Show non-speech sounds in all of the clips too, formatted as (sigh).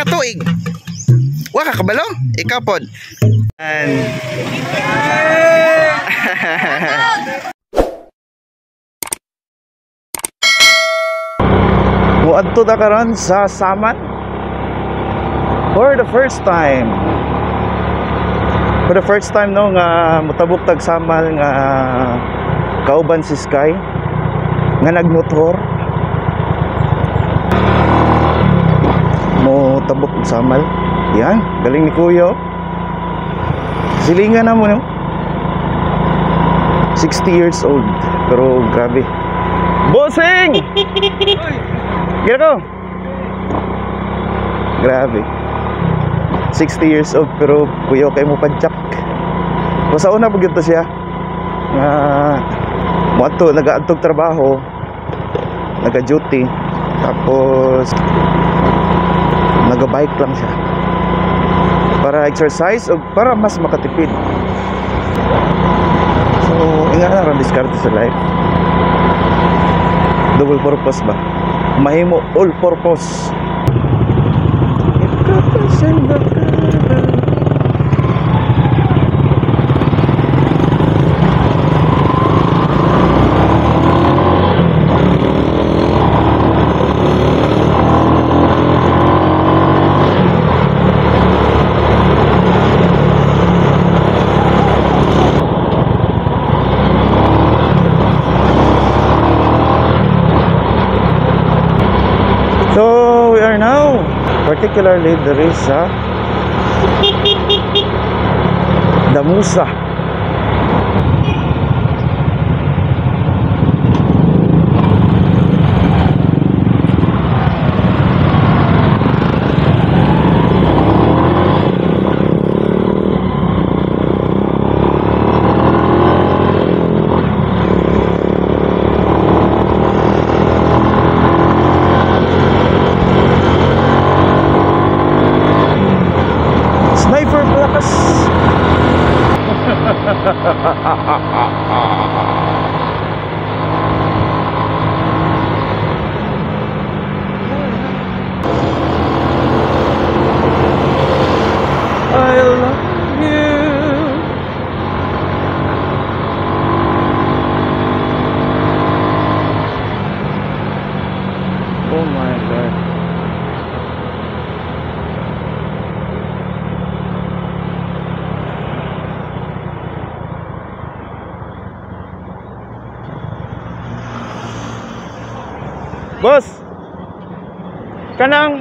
katuig. Wa ka kabalo? Ikaw pod. And (laughs) Muadto ta karon sa Saman for the first time. For the first time no nga mutabok tag Samal nga kauban si Sky nga nagmotor mo tabok Samal. Yan, galing ni Kuya. Silingan na mo no. 60 years old pero grabe. Bossing! (laughs) Gila ko. Grabe. 60 years old pero kuya kay mo padyak. Basta una pag siya. Nga mo ato nagaadtog trabaho. Naga-duty. Tapos naga-bike lang siya. Para exercise o para mas makatipid. So, ingat na rin diskarte sa life. Double purpose ba? Mahimo all purpose. So, particularly there is sa Damusa. I love you. Oh my god. Boss. Kanang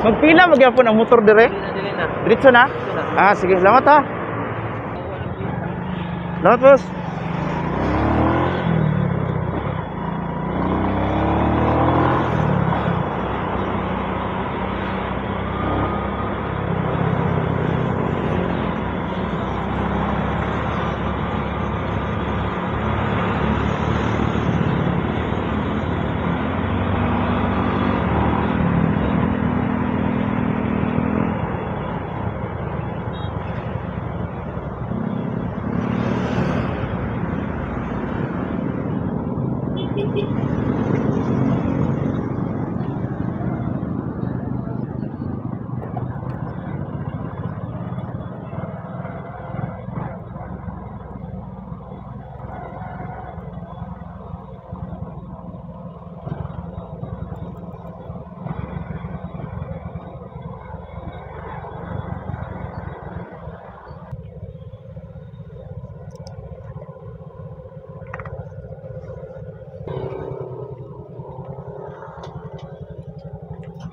magpila magyapon ang motor dire? Na. Diretso na? Ah, sige. Salamat ha. Salamat, boss.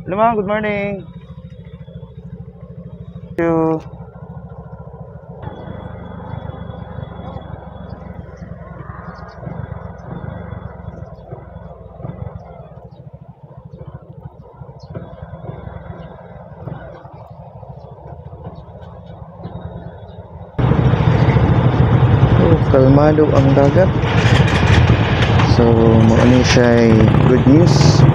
Hello ma'am, good morning. Thank you. Oh, kalmado ang dagat. So, mo ni siya good news.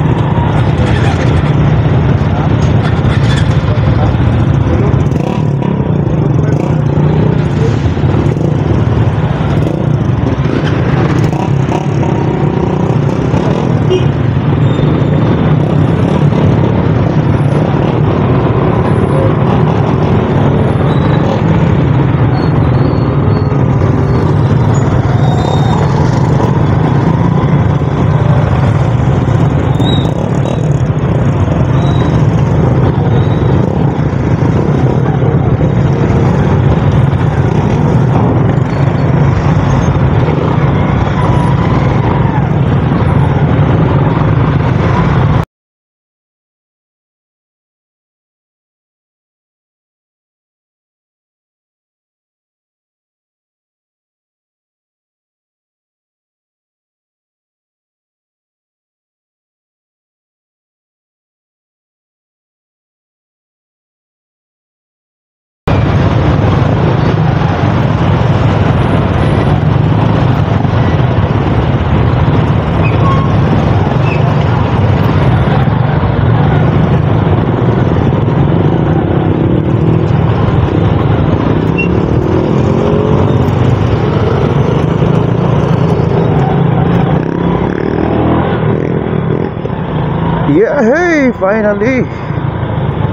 Yeah, hey, finally.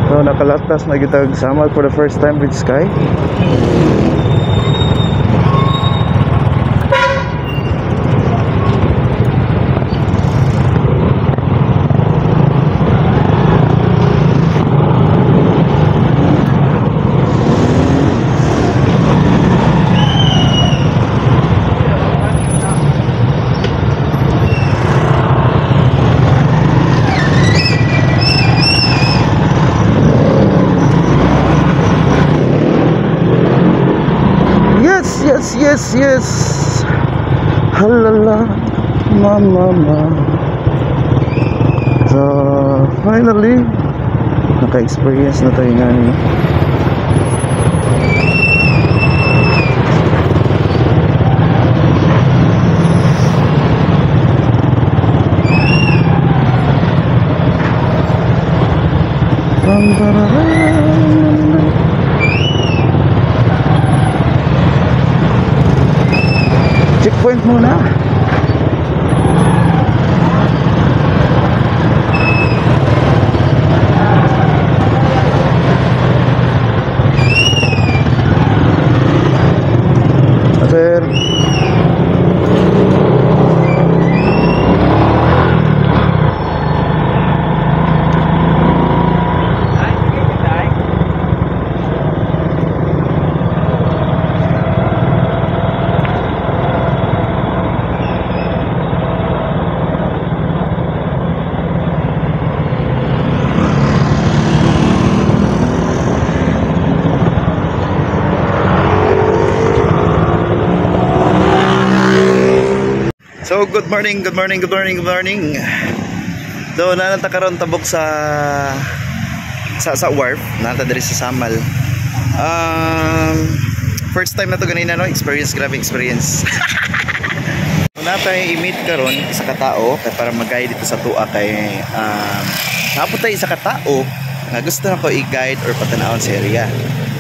So nakalatas na kita samal for the first time with Sky. yes, yes. Halala, ma, ma, ma. So, finally, naka-experience na tayo ng Dun, dun, dun, dun. So, good morning, good morning, good morning, good morning. Do na nata karon tabok sa sa sa wharf, nata diri sa Samal. Um first time na to ganina no, experience grabe experience. (laughs) Nata i-meet karon sa katao kay para mag-guide dito sa tuwa kay um napot tayo sa katao nga gusto na ko i-guide or patanawon sa area.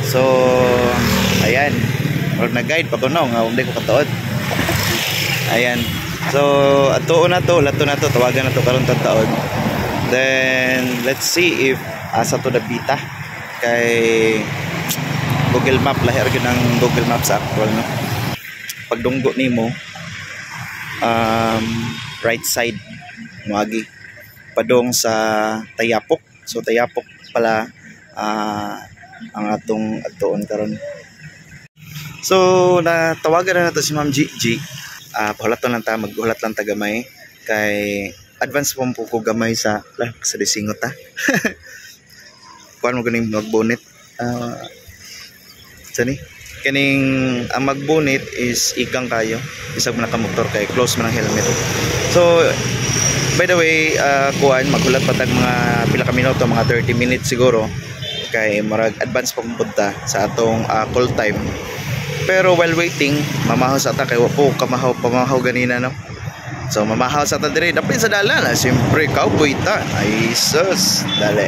So, ayan. Or na-guide pa ko no, nga hindi ko katuod. Ayan. So, ato na to, lato na to, tawagan na to karon tag taon. Then, let's see if asa to nabita kay Google Map lahir gyud ng Google Map sa actual no. Pagdunggo nimo um right side moagi padong sa Tayapok. So Tayapok pala ah, ang atong atuon karon. So, natawagan na nato si Ma'am Gigi ah pahulat lang ta maghulat lang ta gamay. Kay advance po po ko gamay sa lah sa disingot ta (laughs) kuan mo ganing magbonit ah sani? Kaning ang magbonit is igang kayo. Isag mo nakamotor kay close man ang helmet. So by the way ah kuan maghulat pa tag mga pila ka minuto mga 30 minutes siguro. Kay marag advance pa punta sa atong ah, call time pero while waiting, mamahaw sa ta kay wapo kamahaw pamahaw ganina no. So mamahaw sa ta dire dapat sa dalan siyempre cowboy ta. Ay sus, dali.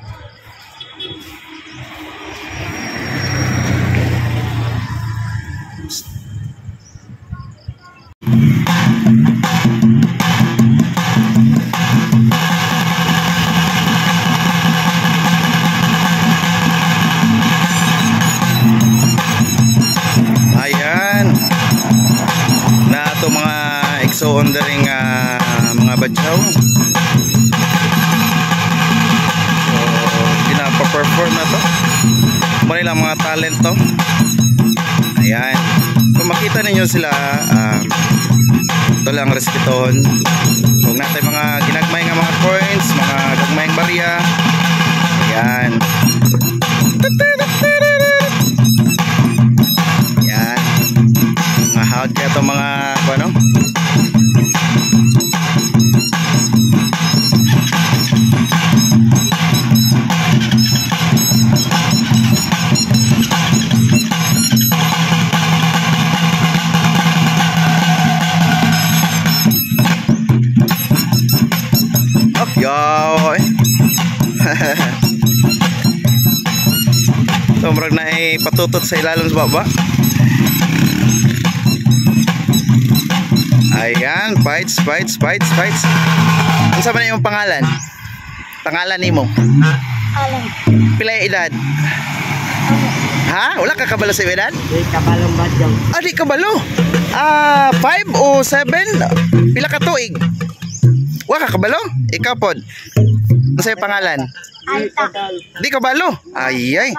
makita ninyo sila, um, ito lang respeton. Huwag natin mga ginagmay nga mga coins, mga gagmayang barya. Ayan. Ayan. Mahawag kaya itong mga, ano, (laughs) so, marag na ay patutot sa ilalim sa baba. Ayan, fights, fights, fights, fights. Ano sa ba na yung pangalan? Pangalan ni mo? Alam. Pila yung edad? Ha? Wala ka kabalo sa edad? Di kabalong badyong. Ah, di kabalo. Ah, 5 o 7? Pila ka tuig? Wala ka kabalo? Ikaw pod. Ano sa'yo pangalan? Alta. Di kabalo. Ay, ay.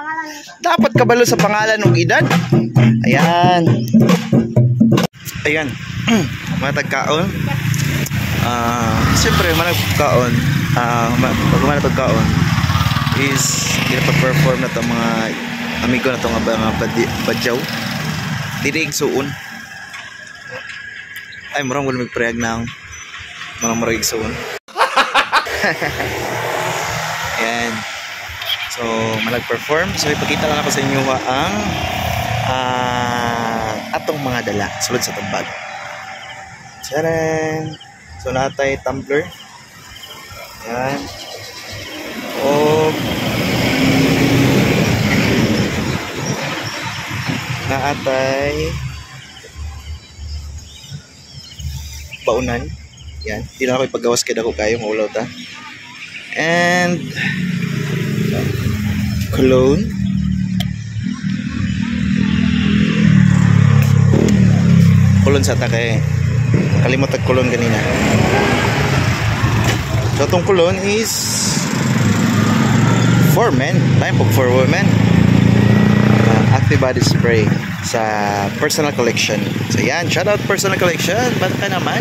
Dapat kabalo sa pangalan ng edad. Ayan. Ayan. (clears throat) mga tagkaon. Ah, siyempre manag kaon. Ah, uh, pag manag kaon is ginapa-perform na to mga amigo na ba- mga badyaw. Dirig suon. Ay, murang wala magpreyag na ang mga murag (laughs) Ayan. So, malag-perform. So, ipakita lang ako sa inyo ang ah, atong mga dala sulod sa tubag. Tcharan! So, natay tumbler. Ayan. O naatay baunan. Yan. Hindi na ako ipagawas kaya ako kayo maulaw ta. And cologne. Cologne sa ta kay kalimot ang cologne kanina. So itong cologne is for men. Time po for women. Uh, active body spray sa personal collection. So yan, shout out personal collection. Ba't ka naman?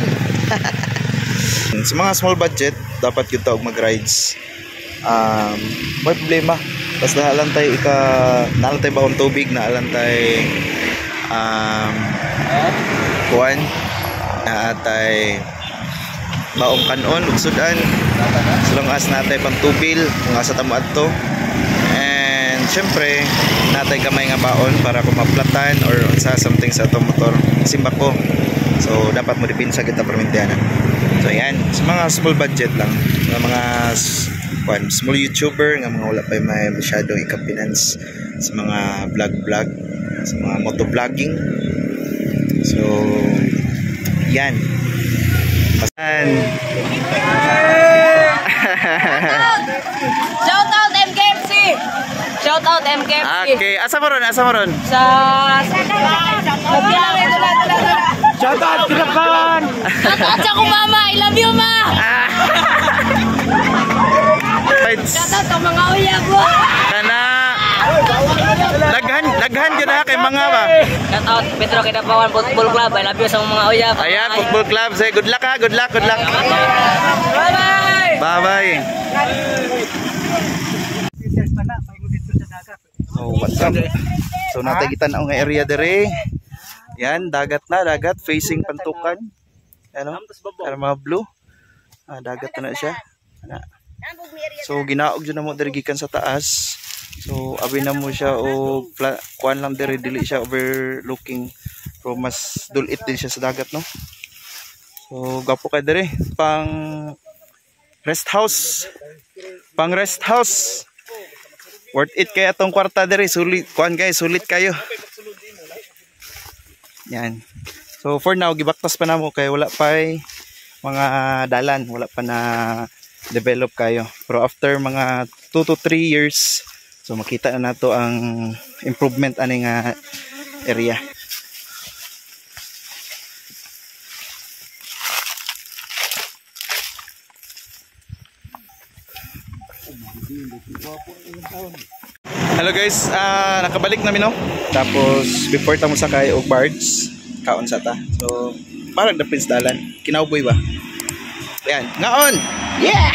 (laughs) sa mga small budget, dapat yung taog mag-rides. Um, may problema. Tapos naalantay ika, naalantay ba tubig, naalantay um, kuwan, naatay baong kanon, lugsudan. So long as natay pang tubil, kung asa tamo adto. And syempre, natay gamay nga baon para kung maplatan or sa something sa atong motor, simba ko. So dapat mo dipinsa kita permintiana. So yan, sa mga small budget lang, mga mga kwan, small YouTuber nga mga wala pa may masyadong ika-finance sa mga vlog-vlog, sa mga motovlogging. So yan. Pasan. Shout out MKFC! Shout out MKFC! okay, asa mo ron? Asa mo ron? Sa... Magbilang ito lang. Shout out kinakan! Shout out sa ko mama! I love you ma! Shout out sa mga uyab mo! Kana Laghan, laghan gyud ha kay mga ba. Shout out Petro Kidapawan Football Club. I love you sa mga uyab. Ayan, football club. Say good luck ha, good luck, good luck. Bye bye! Bye-bye. So, what's up? So, natagitan ang area dire. Yan, dagat na, dagat facing Pantukan. Ano? Ano mga blue? Ah, dagat na, na siya. Ana. So, ginaog dyan na mo diri gikan sa taas. So, abi na mo siya o kuan lang dire dili siya overlooking. Pero mas dulit din siya sa dagat, no? So, gapo ka dire pang rest house. Pang rest house. Worth it kaya tong kwarta dire, sulit kuan guys, sulit kayo. Yan. So for now, gibaktas pa na mo kay wala pa ay mga dalan, wala pa na develop kayo. Pero after mga 2 to 3 years, so makita na nato ang improvement ani nga area. Hello guys, uh, nakabalik namin no. Tapos before tamo sakay og barge kaon sa ta. So parang the Prince Dalan, kinauboy ba? Yan, ngaon. Yeah.